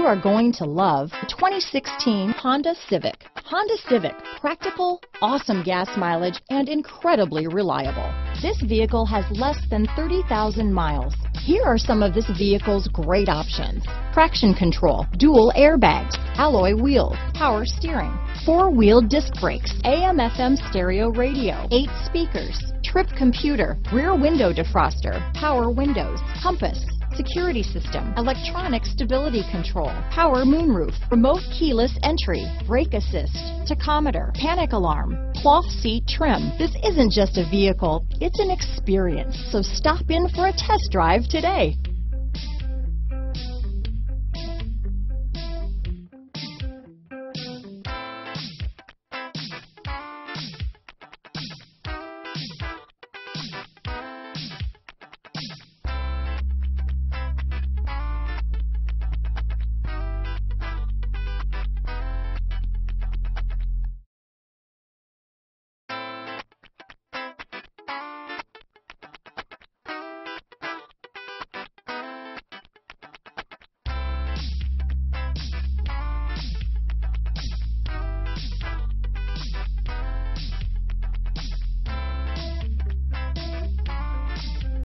you are going to love the 2016 Honda Civic. Honda Civic, practical, awesome gas mileage, and incredibly reliable. This vehicle has less than 30,000 miles. Here are some of this vehicle's great options. Traction control, dual airbags, alloy wheels, power steering, four-wheel disc brakes, AM FM stereo radio, eight speakers, trip computer, rear window defroster, power windows, compass, security system, electronic stability control, power moonroof, remote keyless entry, brake assist, tachometer, panic alarm, cloth seat trim. This isn't just a vehicle, it's an experience. So stop in for a test drive today.